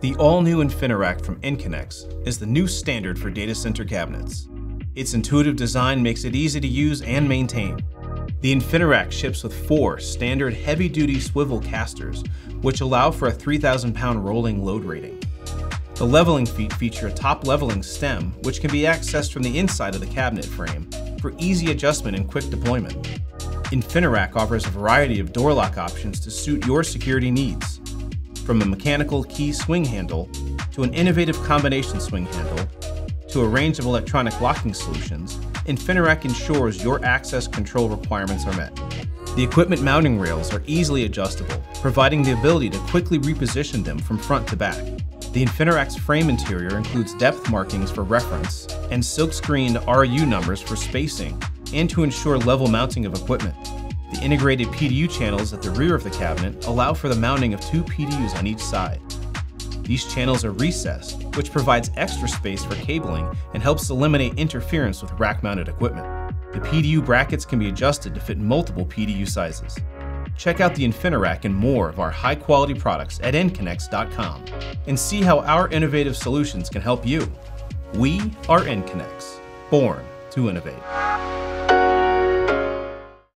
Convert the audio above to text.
The all-new InfiniRack from Enconnex is the new standard for data center cabinets. Its intuitive design makes it easy to use and maintain. The InfiniRack ships with four standard heavy-duty swivel casters, which allow for a 3,000-pound rolling load rating. The leveling feet feature a top leveling stem, which can be accessed from the inside of the cabinet frame for easy adjustment and quick deployment. InfiniRack offers a variety of door lock options to suit your security needs. From a mechanical key swing handle to an innovative combination swing handle to a range of electronic locking solutions, InfiniRack ensures your access control requirements are met. The equipment mounting rails are easily adjustable, providing the ability to quickly reposition them from front to back. The InfiniRack's frame interior includes depth markings for reference and silk-screened RU numbers for spacing and to ensure level mounting of equipment. The integrated PDU channels at the rear of the cabinet allow for the mounting of two PDUs on each side. These channels are recessed, which provides extra space for cabling and helps eliminate interference with rack-mounted equipment. The PDU brackets can be adjusted to fit multiple PDU sizes. Check out the InfiniRack and more of our high-quality products at enconnex.com and see how our innovative solutions can help you. We are Enconnex, born to innovate.